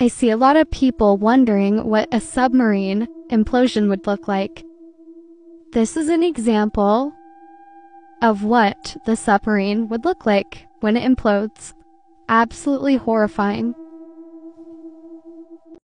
I see a lot of people wondering what a submarine implosion would look like. This is an example of what the submarine would look like when it implodes. Absolutely horrifying.